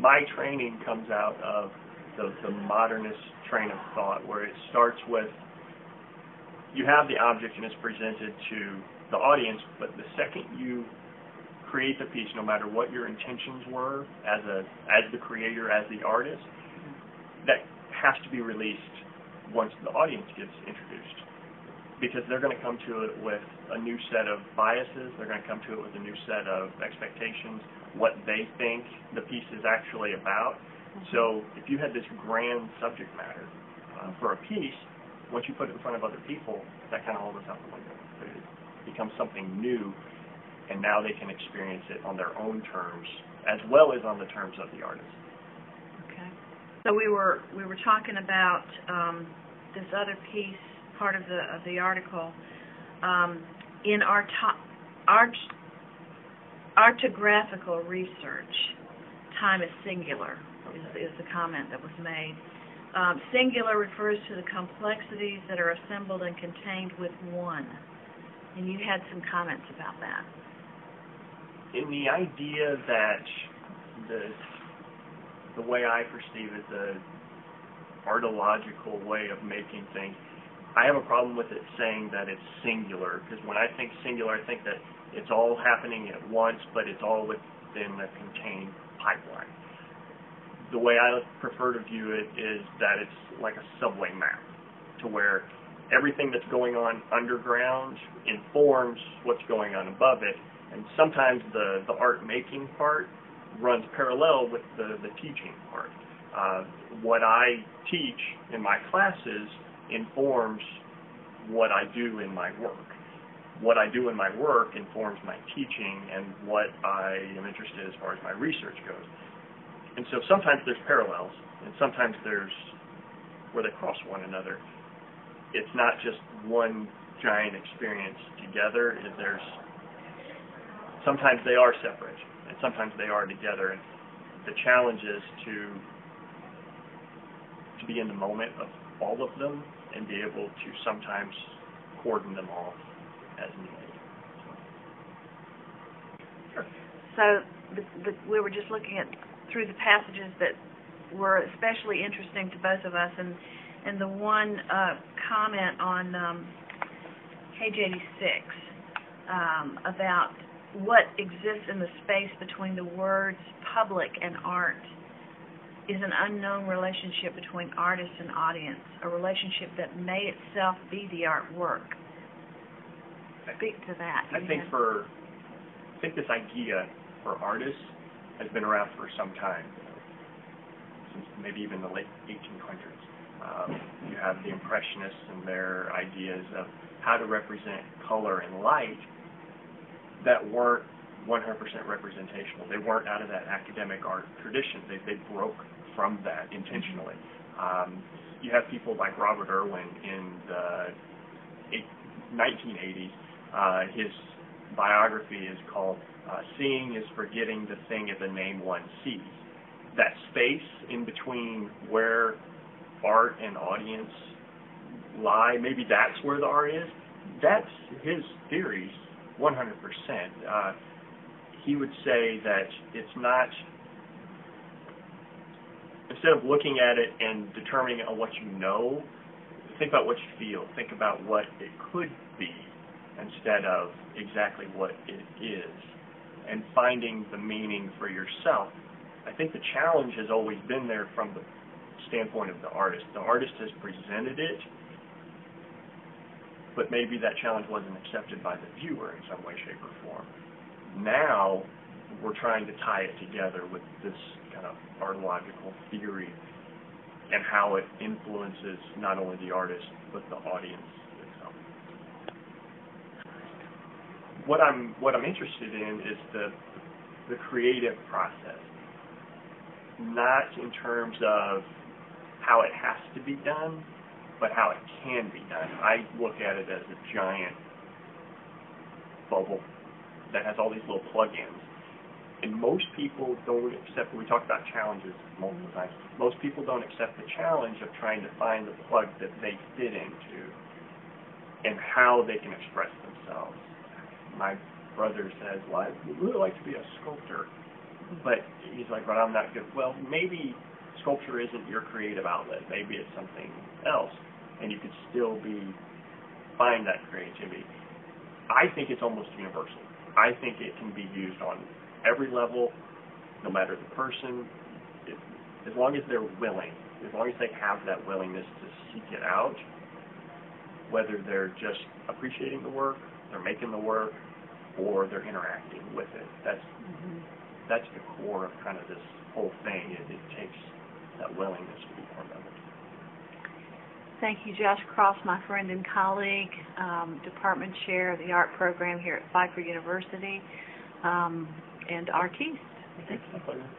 my training comes out of the, the modernist train of thought where it starts with you have the object and it's presented to the audience, but the second you create the piece, no matter what your intentions were as a as the creator, as the artist, that has to be released once the audience gets introduced. Because they're going to come to it with a new set of biases, they're going to come to it with a new set of expectations, what they think the piece is actually about. Mm-hmm. So if you had this grand subject matter uh, for a piece, once you put it in front of other people, that kind of all goes out the window. It becomes something new, and now they can experience it on their own terms as well as on the terms of the artist. Okay. So we were we were talking about um, this other piece, part of the of the article. Um, in our top art artographical research, time is singular. Is, is the comment that was made. Um, singular refers to the complexities that are assembled and contained with one. And you had some comments about that. In the idea that the the way I perceive it, the artological way of making things, I have a problem with it saying that it's singular because when I think singular, I think that it's all happening at once, but it's all within a contained pipeline the way I prefer to view it is that it's like a subway map to where everything that's going on underground informs what's going on above it. And sometimes the, the art making part runs parallel with the, the teaching part. Uh, what I teach in my classes informs what I do in my work. What I do in my work informs my teaching and what I am interested in as far as my research goes. And so sometimes there's parallels, and sometimes there's where they cross one another. It's not just one giant experience together. There's sometimes they are separate, and sometimes they are together. And the challenge is to to be in the moment of all of them and be able to sometimes cordon them off as needed. Sure. So the, the, we were just looking at through the passages that were especially interesting to both of us, and and the one uh, comment on um, page 86 um, about what exists in the space between the words public and art is an unknown relationship between artist and audience, a relationship that may itself be the artwork. Speak to that. I think for I think this idea for artists has been around for some time, since maybe even the late 1800s. Um, you have the Impressionists and their ideas of how to represent color and light that weren't 100% representational. They weren't out of that academic art tradition. They, they broke from that intentionally. Um, you have people like Robert Irwin in the 1980s. Uh, his biography is called uh, seeing is forgetting the thing of the name one sees. That space in between where art and audience lie, maybe that's where the art is. That's his theories, 100%. Uh, he would say that it's not, instead of looking at it and determining on what you know, think about what you feel. Think about what it could be instead of exactly what it is and finding the meaning for yourself. I think the challenge has always been there from the standpoint of the artist. The artist has presented it, but maybe that challenge wasn't accepted by the viewer in some way, shape, or form. Now, we're trying to tie it together with this kind of artological theory and how it influences not only the artist, but the audience what I'm what I'm interested in is the the creative process, not in terms of how it has to be done, but how it can be done. I look at it as a giant bubble that has all these little plugins. And most people don't accept, we talked about challenges multiple times, most people don't accept the challenge of trying to find the plug that they fit into and how they can express themselves my brother says, well, I would really like to be a sculptor. Mm-hmm. but he's like, but I'm not good. Well, maybe sculpture isn't your creative outlet. Maybe it's something else, and you could still be find that creativity. I think it's almost universal. I think it can be used on every level, no matter the person, it, as long as they're willing, as long as they have that willingness to seek it out, whether they're just appreciating the work, they're making the work, or they're interacting with it. That's that's the core of kind of this whole thing. It, it takes that willingness to be part of it. Thank you, Josh Cross, my friend and colleague, um, department chair of the art program here at Pfeiffer University, um, and artiste. Thank you. My pleasure.